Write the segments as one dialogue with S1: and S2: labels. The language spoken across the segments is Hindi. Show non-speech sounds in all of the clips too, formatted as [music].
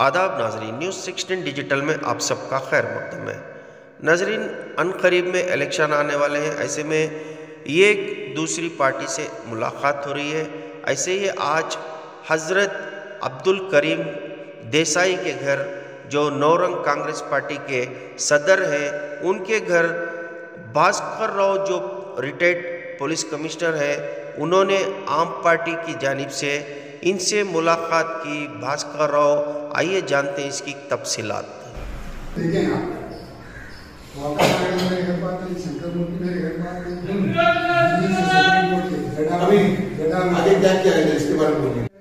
S1: आदाब नाजरीन, न्यूज़ सिक्सटीन डिजिटल में आप सबका खैर मकदम है। नाजरीन अन करीब में इलेक्शन आने वाले हैं, ऐसे में ये एक दूसरी पार्टी से मुलाकात हो रही है। ऐसे ही आज हज़रत अब्दुल करीम देसाई के घर, जो नौरंग कांग्रेस पार्टी के सदर हैं, उनके घर भास्कर राव, जो रिटायर्ड पुलिस कमिश्नर है, उन्होंने आम पार्टी की जानिब से इनसे मुलाकात की भास्कर राव आइए जानते हैं इसकी तफसीलात।
S2: है है। है
S3: अभी आगे क्या किया गया इसके बारे में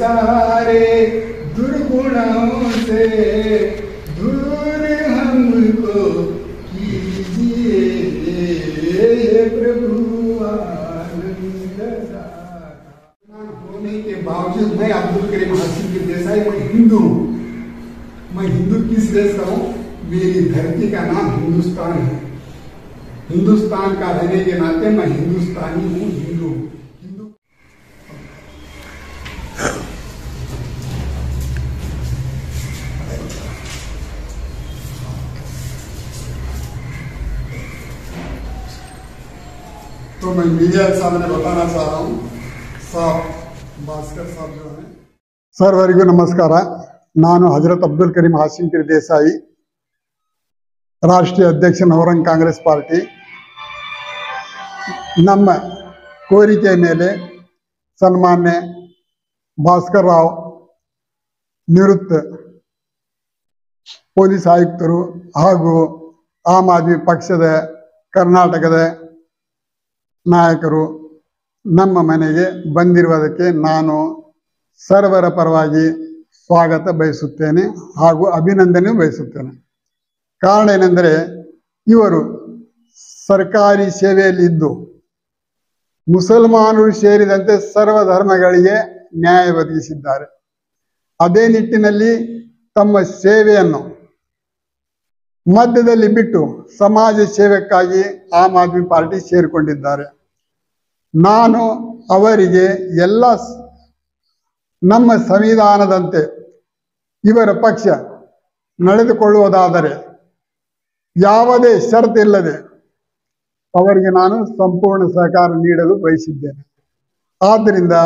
S2: सारे दुर्गुणों से दूर हमको कीजिए। प्रभु होने के बावजूद मैं अब्दुल करीम हासिम की देसाई, मैं हिंदू हूँ। मैं हिंदू किस देश का हूँ? मेरी धरती का नाम हिंदुस्तान है। हिंदुस्तान का रहने के नाते मैं हिंदुस्तानी हूँ। मैं मीडिया के सामने बताना चाह रहा हूँ साहब भास्कर साहब जो है ಸರ್ವರಿಗೂ ನಮಸ್ಕಾರ ನಾನು ಹಜರತ್ ಅಬ್ದುಲ್ ಕರೀಂ ಹಾಸಿಂಕಿರ್ ದೇಸಾಯಿ ರಾಷ್ಟ್ರೀಯ ಅಧ್ಯಕ್ಷ ನವರಂಗ್ ಕಾಂಗ್ರೆಸ್ ಪಾರ್ಟಿ ನಮ್ಮ ಕೋರಿಕೆಯ ಮೇಲೆ ಸನ್ಮಾನ್ಯ ಭಾಸ್ಕರ್ ರಾವ್ ನಿವೃತ್ತ ಪೊಲೀಸ್ ಆಯುಕ್ತರು ಹಾಗೂ ಆಮ್ ಆದ್ಮಿ ಪಕ್ಷದ ಕರ್ನಾಟಕದ ನಾಯಕರು ನಮ್ಮ ಮನೆಗೆ ಬಂದಿರುವುದಕ್ಕೆ ನಾನು ಸರ್ವರ ಪರವಾಗಿ ಸ್ವಾಗತ ಬಯಸುತ್ತೇನೆ ಹಾಗೂ ಅಭಿನಂದನೆ ಬಯಸುತ್ತೇನೆ. ಕಾರಣ ಏನೆಂದರೆ ಇವರು ಸರ್ಕಾರಿ ಸೇವೆಯಲ್ಲಿ ಇದ್ದು ಮುಸಲ್ಮಾನರು ಸೇರಿದಂತೆ ಸರ್ವ ಧರ್ಮಗಳಿಗೆ ನ್ಯಾಯ ಒದಗಿಸಿದ್ದಾರೆ. ಅದೇ ನಿಟ್ಟಿನಲ್ಲಿ ತಮ್ಮ ಸೇವೆಯನ್ನು ಮಧ್ಯದಲ್ಲಿ ಬಿಟ್ಟು ಸಮಾಜ ಸೇವೆಕ್ಕಾಗಿ ಆಮ್ ಆದ್ಮಿ ಪಾರ್ಟಿ ಸೇರಿಕೊಂಡಿದ್ದಾರೆ. ನಾನು ಅವರಿಗೆ ಎಲ್ಲ ನಮ್ಮ ಸಂವಿಧಾನದಂತೆ ಇವರ ಪಕ್ಷ ನಡೆದುಕೊಳ್ಳುವುದಾದರೆ ಯಾವುದೇ ಷರತ್ತಿಲ್ಲದೆ ಅವರಿಗೆ ನಾನು ಸಂಪೂರ್ಣ ಸಹಕಾರ ನೀಡಲು ಬಯಸಿದ್ದೇನೆ. ಆದ್ದರಿಂದ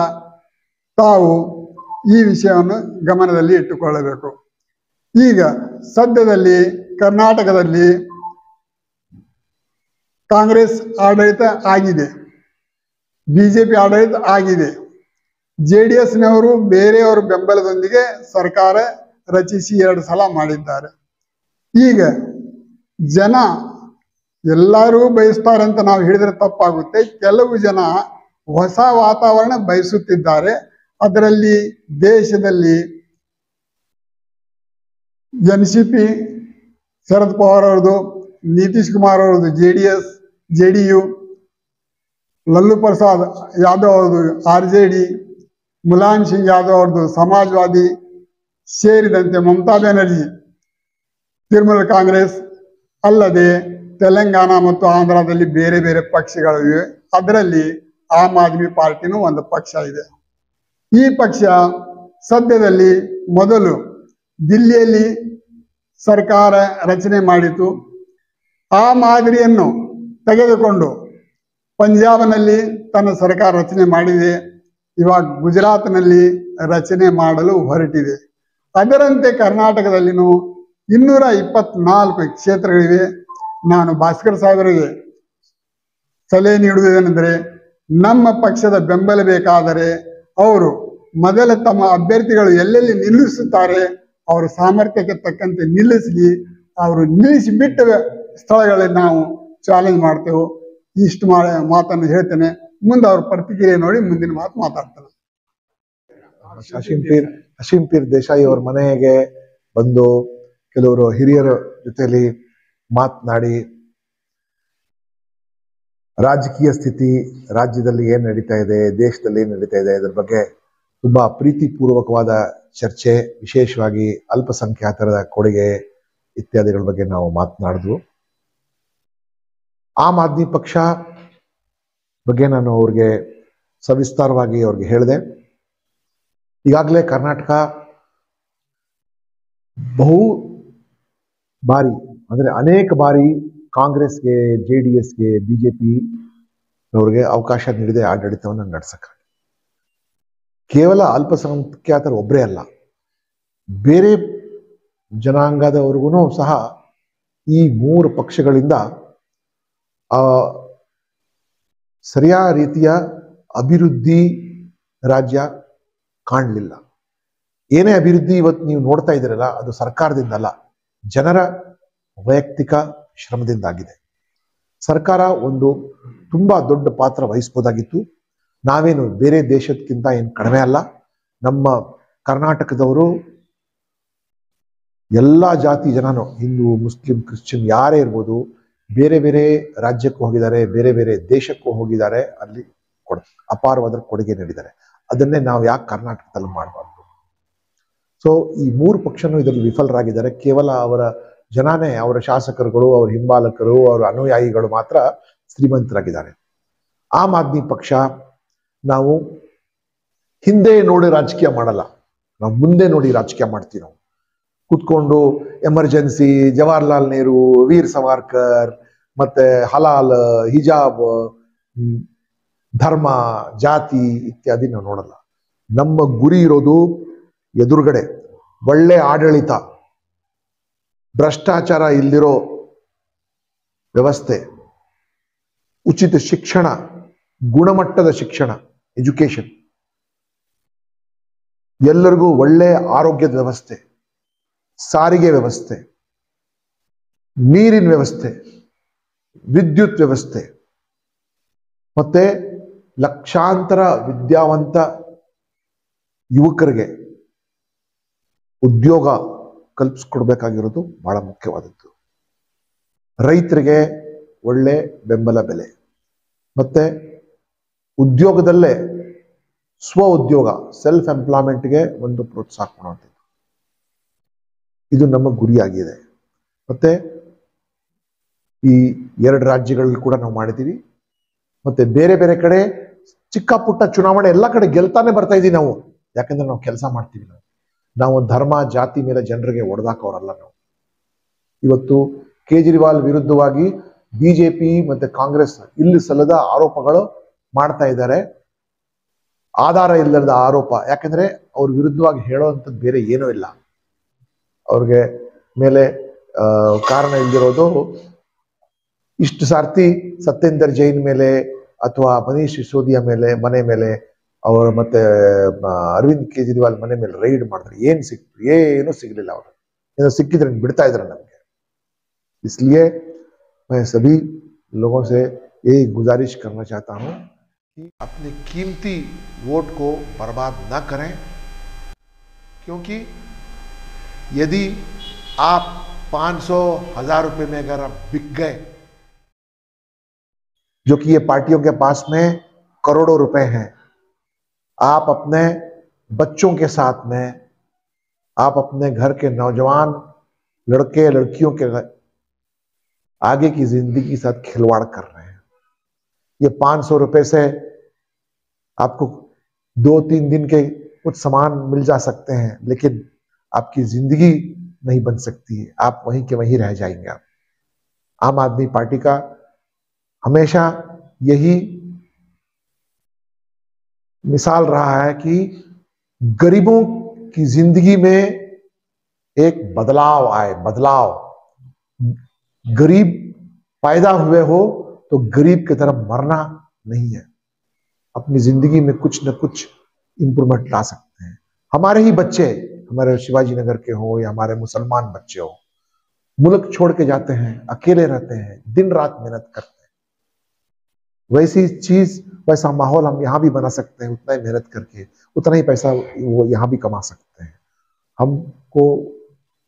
S2: ತಾವು ಈ ವಿಷಯವನ್ನು ಗಮನದಲ್ಲಿ ಇಟ್ಟುಕೊಳ್ಳಬೇಕು. ಈಗ ಸದ್ಯದಲ್ಲಿ ಕರ್ನಾಟಕದಲ್ಲಿ ಕಾಂಗ್ರೆಸ್ ಆಡಳಿತ ಆಗಿದೆ, ಬಿಜೆಪಿ ಆಡಳಿತ ಆಗಿದೆ. ಜೆ ಡಿ ಎಸ್ನವರು ಬೇರೆಯವರ ಬೆಂಬಲದೊಂದಿಗೆ ಸರ್ಕಾರ ರಚಿಸಿ ಎರಡು ಸಲ ಮಾಡಿದ್ದಾರೆ. ಈಗ ಜನ ಎಲ್ಲರೂ ಬಯಸ್ತಾರೆ ಅಂತ ನಾವು ಹೇಳಿದ್ರೆ ತಪ್ಪಾಗುತ್ತೆ. ಕೆಲವು ಜನ ಹೊಸ ವಾತಾವರಣ ಬಯಸುತ್ತಿದ್ದಾರೆ. ಅದರಲ್ಲಿ ದೇಶದಲ್ಲಿ N C P Sharad Pawar ಅವ್ರದ್ದು, ನಿತೀಶ್ ಕುಮಾರ್ ಅವ್ರದ್ದು J D S J D U Lalu Prasad Yadav ಅವ್ರದ್ದು, R J D Mulayam Singh Yadav ಅವ್ರದ್ದು, ಸಮಾಜವಾದಿ ಸೇರಿದಂತೆ ಮಮತಾ ಬ್ಯಾನರ್ಜಿ, ತೃಣಮೂಲ ಕಾಂಗ್ರೆಸ್ ಅಲ್ಲದೆ ತೆಲಂಗಾಣ ಮತ್ತು ಆಂಧ್ರದಲ್ಲಿ ಬೇರೆ ಬೇರೆ ಪಕ್ಷಗಳಿವೆ ಅದರಲ್ಲಿ ಆಮ್ ಆದ್ಮಿ ಪಾರ್ಟಿನೂ ಒಂದು ಪಕ್ಷ ಇದೆ. ಈ ಪಕ್ಷ ಸದ್ಯದಲ್ಲಿ ಮೊದಲು ದಿಲ್ಲಿಯಲ್ಲಿ ಸರ್ಕಾರ ರಚನೆ ಮಾಡಿತು. ಆ ಮಾದರಿಯನ್ನು ತೆಗೆದುಕೊಂಡು ಪಂಜಾಬ್ನಲ್ಲಿ ತನ್ನ ಸರ್ಕಾರ ರಚನೆ ಮಾಡಿದೆ. ಇವಾಗ ಗುಜರಾತ್ನಲ್ಲಿ ರಚನೆ ಮಾಡಲು ಹೊರಟಿದೆ. ಅದರಂತೆ ಕರ್ನಾಟಕದಲ್ಲಿನೂ ಇನ್ನೂರ ಇಪ್ಪತ್ನಾಲ್ಕು ಕ್ಷೇತ್ರಗಳಿವೆ. ನಾನು ಭಾಸ್ಕರ್ ಸಾಹೇಬರಿಗೆ ಸಲಹೆ ನೀಡುವುದೇನೆಂದರೆ, ನಮ್ಮ ಪಕ್ಷದ ಬೆಂಬಲ ಬೇಕಾದರೆ ಅವರು ಮೊದಲ ತಮ್ಮ ಅಭ್ಯರ್ಥಿಗಳು ಎಲ್ಲೆಲ್ಲಿ ನಿಲ್ಲಿಸುತ್ತಾರೆ ಅವರ ಸಾಮರ್ಥ್ಯಕ್ಕೆ ತಕ್ಕಂತೆ ನಿಲ್ಲಿಸಲಿ ಅವರು ನಿಲ್ಲಿಸಿಬಿಟ್ಟ ಸ್ಥಳಗಳಲ್ಲಿ ನಾವು ಚಾಲೆಂಜ್ ಮಾಡ್ತೇವೆ. ಇಷ್ಟು ಮಾಡ, ಮಾತನ್ನು ಹೇಳ್ತೇನೆ. ಮುಂದೆ ಅವ್ರ ಪ್ರತಿಕ್ರಿಯೆ ನೋಡಿ, ಮುಂದಿನ ಮಾತು ಮಾತಾಡ್ತಾರೆ
S3: ಅಶೀಂ ಪೀರ್ ಅಶೀಂ ಪೀರ್ ದೇಸಾಯಿ ಅವ್ರ ಮನೆಗೆ ಬಂದು ಕೆಲವರು ಹಿರಿಯರ ಜೊತೆಯಲ್ಲಿ ಮಾತನಾಡಿ, ರಾಜಕೀಯ ಸ್ಥಿತಿ ರಾಜ್ಯದಲ್ಲಿ ಏನು ನಡೀತಾ ಇದೆ, ದೇಶದಲ್ಲಿ ಏನು ನಡೀತಾ ಇದೆ ಇದ್ರ ಬಗ್ಗೆ ತುಂಬಾ ಪ್ರೀತಿಪೂರ್ವಕವಾದ ಚರ್ಚೆ, ವಿಶೇಷವಾಗಿ ಅಲ್ಪಸಂಖ್ಯಾತರ ಕೊಡುಗೆ ಇತ್ಯಾದಿಗಳ ಬಗ್ಗೆ ನಾವು ಮಾತನಾಡಿದ್ವು. ಆಮ್ ಆದ್ಮಿ ಪಕ್ಷ ಬಗ್ಗೆ ನಾನು ಅವ್ರಿಗೆ ಸವಿಸ್ತಾರವಾಗಿ ಅವ್ರಿಗೆ ಹೇಳಿದೆ. ಈಗಾಗಲೇ ಕರ್ನಾಟಕ ಬಹು ಬಾರಿ, ಅಂದ್ರೆ ಅನೇಕ ಬಾರಿ ಕಾಂಗ್ರೆಸ್ಗೆ, ಜೆ ಡಿ ಎಸ್ಗೆ ಬಿಜೆಪಿ ಅವ್ರಿಗೆ ಅವಕಾಶ ನೀಡಿದೆ ಆಡಳಿತವನ್ನು ನಡೆಸಕ್ಕೆ ಕೇವಲ ಅಲ್ಪಸಂಖ್ಯಾತರು ಒಬ್ಬರೇ ಅಲ್ಲ. ಬೇರೆ ಜನಾಂಗದವರಿಗೂ ಸಹ ಈ ಮೂರು ಪಕ್ಷಗಳಿಂದ, ಆ, ಸರಿಯಾದ ರೀತಿಯ ಅಭಿವೃದ್ಧಿ ರಾಜ್ಯ ಕಾಣಲಿಲ್ಲ. ಏನೇ ಅಭಿವೃದ್ಧಿ ಇವತ್ತು ನೀವು ನೋಡ್ತಾ ಇದ್ದೀರಲ್ಲ, ಅದು ಸರ್ಕಾರದಿಂದ ಅಲ್ಲ ಜನರ ವೈಯಕ್ತಿಕ ಶ್ರಮದಿಂದಾಗಿದೆ. ಸರ್ಕಾರ ಒಂದು ತುಂಬಾ ದೊಡ್ಡ ಪಾತ್ರ ವಹಿಸ್ಬೋದಾಗಿತ್ತು. ನಾವೇನು ಬೇರೆ ದೇಶಕ್ಕಿಂತ ಏನು ಕಡಿಮೆ ಅಲ್ಲ. ನಮ್ಮ ಕರ್ನಾಟಕದವರು ಎಲ್ಲ ಜಾತಿ ಜನನು, ಹಿಂದೂ, ಮುಸ್ಲಿಂ, ಕ್ರಿಶ್ಚಿಯನ್ ಯಾರೇ ಇರ್ಬೋದು, ಬೇರೆ ಬೇರೆ ರಾಜ್ಯಕ್ಕೂ ಹೋಗಿದ್ದಾರೆ, ಬೇರೆ ಬೇರೆ ದೇಶಕ್ಕೂ ಹೋಗಿದ್ದಾರೆ, ಅಲ್ಲಿ ಕೊಡ, ಅಪಾರವಾದ ಕೊಡುಗೆ ನೀಡಿದ್ದಾರೆ. ಅದನ್ನೇ ನಾವು ಯಾಕೆ ಕರ್ನಾಟಕದಲ್ಲಿ ಮಾಡಬಾರ್ದು? ಸೊ ಈ ಮೂರು ಪಕ್ಷನೂ ಇದರಲ್ಲಿ ವಿಫಲರಾಗಿದ್ದಾರೆ. ಕೇವಲ ಅವರ ಜನನೇ, ಅವರ ಶಾಸಕರುಗಳು, ಅವರ ಹಿಂಬಾಲಕರು, ಅವರ ಅನುಯಾಯಿಗಳು ಮಾತ್ರ ಶ್ರೀಮಂತರಾಗಿದ್ದಾರೆ. ಆಮ್ ಆದ್ಮಿ ಪಕ್ಷ ನಾವು ಹಿಂದೆ ನೋಡಿ ರಾಜಕೀಯ ಮಾಡಲ್ಲ. ನಾವು ಮುಂದೆ ನೋಡಿ ರಾಜಕೀಯ ಮಾಡ್ತೀವಿ ನಾವು. ಕುತ್ಕೊಂಡು ಎಮರ್ಜೆನ್ಸಿ, ಜವಾಹರ್ಲಾಲ್ ನೆಹರು, ವೀರ್ ಸವಾರ್ಕರ್, ಮತ್ತೆ ಹಲಾಲ್, ಹಿಜಾಬ್ ಧರ್ಮ, ಜಾತಿ ಇತ್ಯಾದಿ ನಾವು ನೋಡಲ್ಲ. ನಮ್ಮ ಗುರಿ ಇರೋದು ಎದುರುಗಡೆ, ಒಳ್ಳೆ ಆಡಳಿತ, ಭ್ರಷ್ಟಾಚಾರ ಇಲ್ದಿರೋ ವ್ಯವಸ್ಥೆ, ಉಚಿತ ಶಿಕ್ಷಣ, ಗುಣಮಟ್ಟದ ಶಿಕ್ಷಣ ಎಜುಕೇಶನ್ ಎಲ್ಲರಿಗೂ ಒಳ್ಳೆ ಆರೋಗ್ಯದ ವ್ಯವಸ್ಥೆ, ಸಾರಿಗೆ ವ್ಯವಸ್ಥೆ, ನೀರಿನ ವ್ಯವಸ್ಥೆ, ವಿದ್ಯುತ್ ವ್ಯವಸ್ಥೆ. ಮತ್ತೆ ಲಕ್ಷಾಂತರ ವಿದ್ಯಾವಂತ ಯುವಕರಿಗೆ ಉದ್ಯೋಗ ಕಲ್ಪಿಸ್ಕೊಡ್ಬೇಕಾಗಿರೋದು ಬಹಳ ಮುಖ್ಯವಾದದ್ದು. ರೈತರಿಗೆ ಒಳ್ಳೆ ಬೆಂಬಲ ಬೆಲೆ. ಮತ್ತೆ ಉದ್ಯೋಗದಲ್ಲೇ ಸ್ವ ಉದ್ಯೋಗ ಸೆಲ್ಫ್ ಎಂಪ್ಲಾಯ್ಮೆಂಟ್ಗೆ ಒಂದು ಪ್ರೋತ್ಸಾಹ ಕೊಡುವಂಥದ್ದು. ಇದು ನಮ್ಮ ಗುರಿಯಾಗಿದೆ. ಮತ್ತೆ ಈ ಎರಡು ರಾಜ್ಯಗಳಲ್ಲಿ ಕೂಡ ನಾವು ಮಾಡಿದ್ದೀವಿ. ಮತ್ತೆ ಬೇರೆ ಬೇರೆ ಕಡೆ ಚಿಕ್ಕ ಪುಟ್ಟ ಚುನಾವಣೆ ಎಲ್ಲ ಕಡೆ ಗೆಲ್ತಾನೆ ಬರ್ತಾ ಇದೀವಿ ನಾವು. ಯಾಕಂದ್ರೆ ನಾವು ಕೆಲಸ ಮಾಡ್ತೀವಿ ನಾವು. ನಾವು ಧರ್ಮ, ಜಾತಿ ಮೇಲೆ ಜನರಿಗೆ ಒಡೆದಾಕೋರಲ್ಲ ನಾವು. ಇವತ್ತು ಕೇಜ್ರಿವಾಲ್ ವಿರುದ್ಧವಾಗಿ ಬಿಜೆಪಿ ಮತ್ತೆ ಕಾಂಗ್ರೆಸ್ ಇಲ್ಲಿ ಸಲ್ಲದ ಆರೋಪಗಳು ಮಾಡ್ತಾ ಇದ್ದಾರೆ ಆಧಾರ ಇಲ್ಲದ ಆರೋಪ ಯಾಕಂದ್ರೆ ಅವ್ರ ವಿರುದ್ಧವಾಗಿ ಹೇಳೋವಂಥದ್ದು ಬೇರೆ ಏನೂ ಇಲ್ಲ ಅವ್ರಿಗೆ ಮೇಲೆ ಆ, ಕಾರಣ ಇಲ್ದಿರೋದು ಇಷ್ಟು ಸಾರ್ತಿ ಸತ್ಯೇಂದರ್ ಜೈನ್ ಮೇಲೆ ಅಥವಾ ಮನೀಶ್ ಸಿಸೋದಿಯಾ ಮೇಲೆ ಮನೆ ಮೇಲೆ ಅವರ ಮತ್ತೆ ಆ, ಅರವಿಂದ್ ಕೇಜ್ರಿವಾಲ್ ಮನೆ ಮೇಲೆ ರೈಡ್ ಮಾಡಿದ್ರು ಏನ್ ಸಿಕ್ತು ಏನು ಸಿಗ್ಲಿಲ್ಲ ಅವರು ಏನೋ ಸಿಕ್ಕಿದ್ರೆ ಬಿಡ್ತಾ ಇದ್ರು ನಮಗೆ इसलिए मैं सभी लोगों से यही गुजारिश करना चाहता हूं कि अपने कीमती वोट को बर्बाद न करें, क्योंकि यदि आप 500 हज़ार रुपए में अगर आप बिक गए, जो कि ये पार्टियों के पास में करोड़ों रुपए हैं, आप अपने बच्चों के साथ में, आप अपने घर के नौजवान लड़के, लड़कियों के आगे की ज़िंदगी के साथ खिलवाड़ कर रहे ये पाँच सौ रुपए से आपको दो तीन दिन के कुछ सामान मिल जा सकते हैं, लेकिन आपकी ज़िंदगी नहीं बन सकती है। आप वहीं के वहीं रह जाएँगे आप। आम आदमी पार्टी का हमेशा यही मिसाल रहा है कि गरीबों की ज़िंदगी में एक बदलाव आए, बदलाव। गरीब पैदा हुए हो तो गरीब की तरफ़ मरना नहीं है। अपनी ज़िंदगी में कुछ न कुछ इंप्रूवमेंट ला सकते हैं। हमारे ही बच्चे, हमारे शिवाजी नगर के हो या हमारे मुसलमान बच्चे हो, मुल्क छोड़ के जाते हैं, अकेले रहते हैं, दिन रात मेहनत करते हैं। वैसी चीज़, वैसा माहौल हम यहाँ भी बना सकते हैं, उतना ही मेहनत करके, उतना ही पैसा वो यहाँ भी कमा सकते हैं। हमको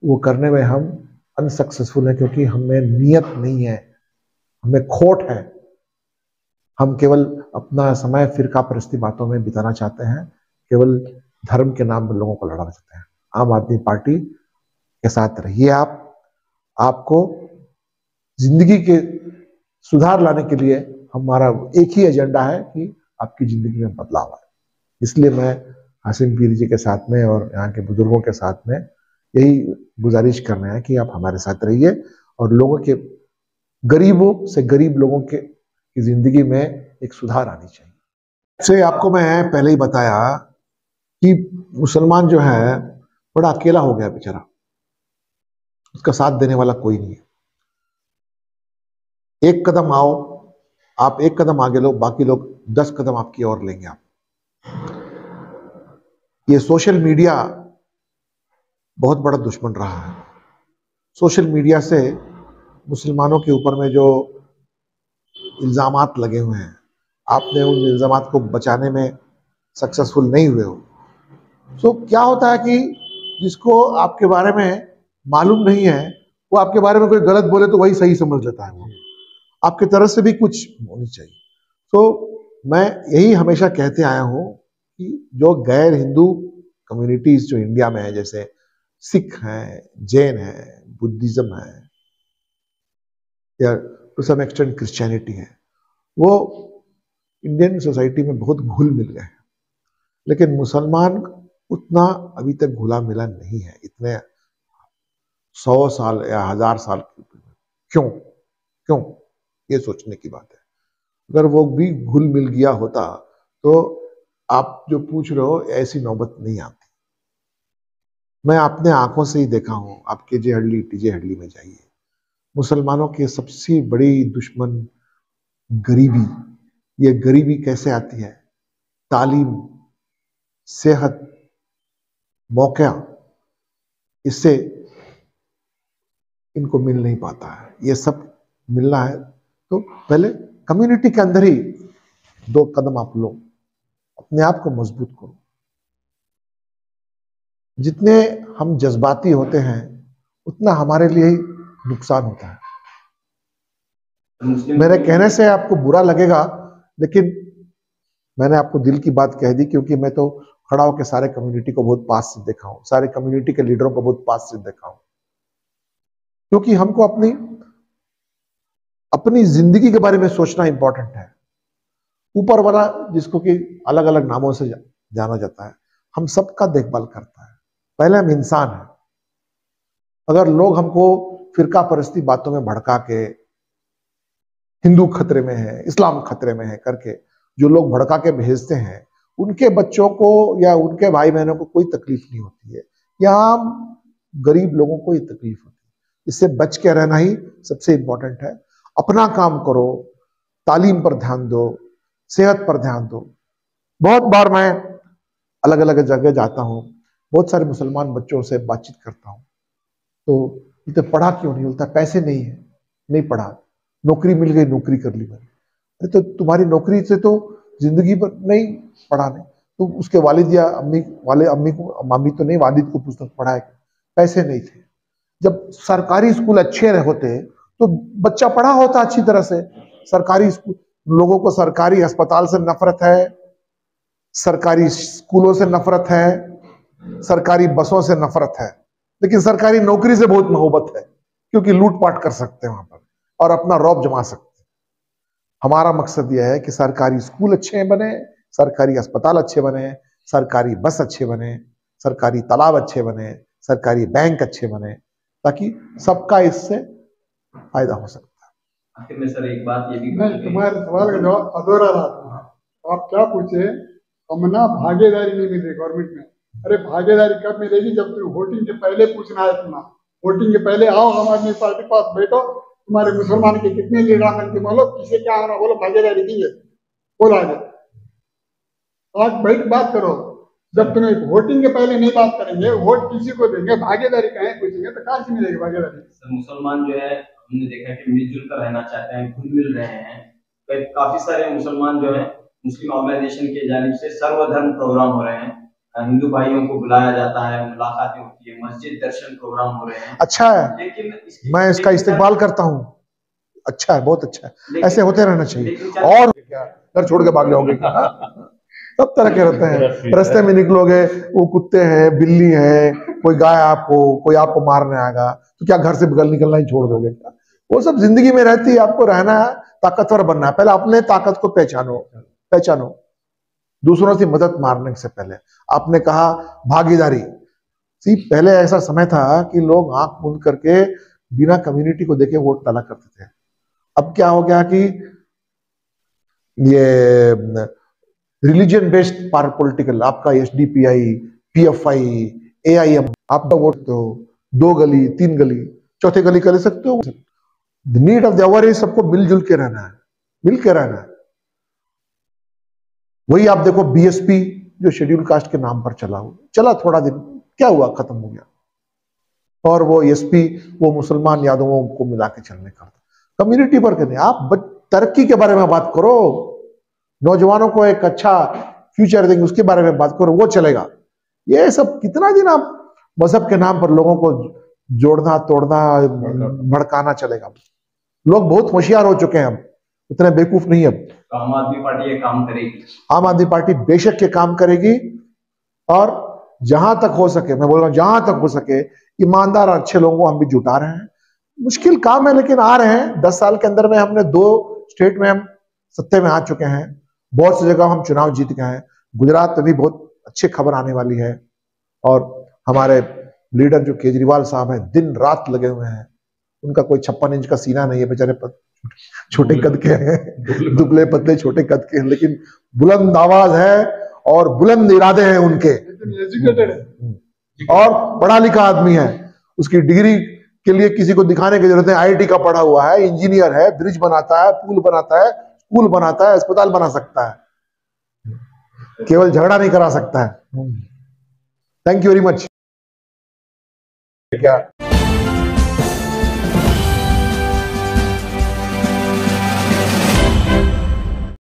S3: वो करने में हम अनसक्सेसफुल है, क्योंकि हमें नियत नहीं है हमें खोट है। हम केवल अपना समय फिरका परस्ती बातों में बिताना चाहते हैं, केवल धर्म के नाम पर लोगों को लड़ाना चाहते हैं। आम आदमी पार्टी के साथ रहिए आप। आपको ज़िंदगी के सुधार लाने के लिए हमारा एक ही एजेंडा है कि आपकी ज़िंदगी में बदलाव आए। इसलिए मैं हासिम पीर जी के साथ में और यहाँ के बुज़ुर्गों के साथ में यही गुजारिश कर रहे हैं कि आप हमारे साथ रहिए और लोगों के गरीबों से गरीब लोगों के, की ज़िंदगी में एक सुधार आनी चाहिए। से आपको मैं पहले ही बताया कि मुसलमान जो है, बड़ा अकेला हो गया बेचारा। उसका साथ देने वाला कोई नहीं है। एक कदम आओ, आप एक कदम आगे लो, बाकी लोग दस कदम आपकी ओर लेंगे आप। ये सोशल मीडिया बहुत बड़ा दुश्मन रहा है। सोशल मीडिया से मुसलमानों के ऊपर में जो इल्ज़ाम लगे हुए हैं आपने उन इल्ज़ाम को बचाने में सक्सेसफुल नहीं हुए हो। So, क्या होता है कि जिसको आपके बारे में मालूम नहीं है वो आपके बारे में कोई गलत बोले तो वही सही समझ लेता है वो। आपके तरफ़ से भी कुछ होनी चाहिए। तो मैं यही हमेशा कहते आया हूँ कि जो गैर हिंदू कम्युनिटीज जो इंडिया में है जैसे सिख हैं जैन है बुद्धिज्म है या टू सम एक्सटेंट क्रिश्चियनिटी है, वो इंडियन सोसाइटी में बहुत घुल मिल गए हैं। लेकिन मुसलमान उतना अभी तक घुला मिला नहीं है, इतने सौ साल या हज़ार साल क्यों? क्यों? ये सोचने की बात है। अगर वो भी घुल मिल गया होता तो आप जो पूछ रहे हो, ऐसी नौबत नहीं आती। मैं अपने आँखों से ही देखा हूँ आप के जे हडली टीजे हडली में जाइए। मुसलमानों की सबसे बड़ी दुश्मन गरीबी। ये गरीबी कैसे आती है? तालीम, सेहत, मौका, इससे इनको मिल नहीं पाता है। ये सब मिलना है। तो पहले कम्युनिटी के अंदर ही दो कदम आप लो। अपने आप को मज़बूत करो। जितने हम जज्बाती होते हैं, उतना हमारे लिए ही नुकसान होता है। मेरे कहने से आपको बुरा लगेगा, लेकिन मैंने आपको दिल की बात कह दी क्योंकि मैं तो खड़ा होकर सारे कम्युनिटी को बहुत पास से देखा हूँ, सारे कम्युनिटी के लीडरों को बहुत पास से देखा हूँ। क्योंकि हमको अपनी अपनी ज़िंदगी के बारे में सोचना इंपॉर्टेंट है। ऊपर वाला जिसको कि अलग अलग नामों से जाना जाता है, हम सबका देखभाल करता है। पहले हम इंसान हैं। अगर लोग हमको फिरका परस्ती बातों में भड़का के, हिंदू खतरे में है, इस्लाम खतरे में है करके जो लोग भड़का के भेजते हैं, उनके बच्चों को या उनके भाई बहनों को कोई तकलीफ़ नहीं होती है। यहाँ गरीब लोगों को ये तकलीफ़ होती है। इससे बच के रहना ही सबसे इंपॉर्टेंट है। अपना काम करो, तालीम पर ध्यान दो, सेहत पर ध्यान दो। बहुत बार मैं अलग अलग जगह जाता हूँ, बहुत सारे मुसलमान बच्चों से बातचीत करता हूँ। तो बोलते पढ़ा क्यों नहीं? बोलता, पैसे नहीं है। नहीं पढ़ा। नौकरी मिल गई, नौकरी कर ली मैंने। अरे तो तुम्हारी नौकरी से तो ज़िंदगी पर नहीं पढ़ाने तो उसके वालिद या अम्मी, वाले अम्मी को, मामी तो नहीं, वालिद को पुस्तक पढ़ाए पैसे नहीं थे। जब सरकारी स्कूल अच्छे होते तो बच्चा पढ़ा होता अच्छी तरह से। सरकारी स्कूल, लोगों को सरकारी अस्पताल से नफरत है, सरकारी स्कूलों से नफरत है, सरकारी बसों से नफरत है। लेकिन सरकारी नौकरी से बहुत मोहब्बत है क्योंकि लूटपाट कर सकते हैं वहाँ पर और अपना रौब जमा सकते हैं। हमारा मकसद यह है कि सरकारी स्कूल अच्छे बने सरकारी अस्पताल अच्छे बने सरकारी बस अच्छे बने सरकारी तालाब अच्छे बने सरकारी बैंक अच्छे बने ताकि सबका इससे फ़ायदा हो सकता
S4: है। आखिर में सर एक बात ये भी
S2: नहीं तुम्हारे सवाल का जवाब अधूरा रहा आप क्या पूछे? हम ना भागीदारी नहीं मिल रही गवर्नमेंट में। अरे भागीदारी कब मिलेगी जब तुम वोटिंग के पहले पूछना है तुम्हारा वोटिंग के पहले आओ, हम आदमी पार्टी पास बैठो, तुम्हारे मुसलमान के कितने लीडर बनते बोलो, किसे क्या होना बोलो, भागीदारी दीजिए बोलो, आगे। आज बैठ, बात करो। जब तुम्हें वोटिंग के पहले नहीं बात करेंगे वोट किसी को देंगे, भागीदारी कहें, पूछेंगे तो कहा मिलेगी भागीदारी?
S4: मुसलमान जो है, हमने देखा कि मिलजुल कर रहना चाहते हैं घुल मिल रहे हैं। काफ़ी सारे मुसलमान जो है, मुस्लिम ऑर्गेनाइजेशन के जानब से सर्वधर्म प्रोग्राम हो रहे हैं। हिंदू भाइयों को बुलाया जाता है मुलाकातें होती है मस्जिद दर्शन प्रोग्राम हो रहे हैं।
S3: अच्छा है।
S4: लेकिन
S3: मैं इसका इस्तेमाल करता हूँ। अच्छा है बहुत अच्छा है। ऐसे होते रहना चाहिए। और घर छोड़ के भाग जाओगे। [laughs] सब तरह के रहते हैं। रास्ते में निकलोगे वो कुत्ते हैं बिल्ली है कोई गाय आपको कोई आपको मारने आएगा तो क्या घर से निकल निकलना ही छोड़ दोगे क्या? वो सब ज़िंदगी में रहती है आपको रहना है ताकतवर बनना है। पहले अपने ताकत को पहचानो। पहचानो। दूसरों से मदद मारने से पहले। आपने कहा, भागीदारी। सी, पहले ऐसा समय था कि लोग आँख बंद करके बिना कम्युनिटी को देखे वोट डाला करते थे। अब क्या हो गया कि ये रिलीजन बेस्ड पार पॉलिटिकल आपका S D P I P F I A I M आपका वोट तो दो गली, तीन गली, चौथे गली कर सकते हो। नीड ऑफ़ द सबको मिलजुल के रहना है। मिल के रहना है। वही आप देखो बीएसपी जो शेड्यूल कास्ट के नाम पर चला हुआ चला थोड़ा दिन क्या हुआ? खत्म हो गया। और वो एसपी वो मुसलमान यादवों को मिला के चलने का कम्युनिटी पर करने आप तरक्की के बारे में बात करो। नौजवानों को एक अच्छा फ्यूचर देंगे उसके बारे में बात करो वो चलेगा। ये सब कितना दिन आप मज़हब के नाम पर लोगों को जोड़ना तोड़ना भड़काना। चलेगा। लोग बहुत होशियार हो चुके हैं अब उतने बेवकूफ़ नहीं अब।
S4: तो आम आदमी पार्टी ये काम करेगी।
S3: आम आदमी पार्टी बेशक के काम करेगी और जहाँ तक हो सके मैं बोल रहा हूँ जहाँ तक हो सके ईमानदार अच्छे लोगों को हम भी जुटा रहे हैं। मुश्किल काम है लेकिन आ रहे हैं। दस साल के अंदर में हमने दो स्टेट में हम सत्ते में आ चुके हैं। बहुत सी जगह हम चुनाव जीत गए हैं। गुजरात में भी बहुत अच्छी खबर आने वाली है और हमारे लीडर जो केजरीवाल साहब हैं दिन रात लगे हुए हैं। उनका कोई छप्पन इंच का सीना नहीं है बेचारे छोटे कद के हैं। दुबले पतले छोटे कद के हैं लेकिन बुलंद आवाज़ है और बुलंद इरादे हैं उनके। और पढ़ा लिखा आदमी है। उसकी डिग्री के लिए किसी को दिखाने की ज़रूरत है आईआईटी का पढ़ा हुआ है इंजीनियर है ब्रिज बनाता है पुल बनाता है स्कूल बनाता है अस्पताल बना सकता है। केवल झगड़ा नहीं करा सकता है। थैंक यू वेरी मच क्या?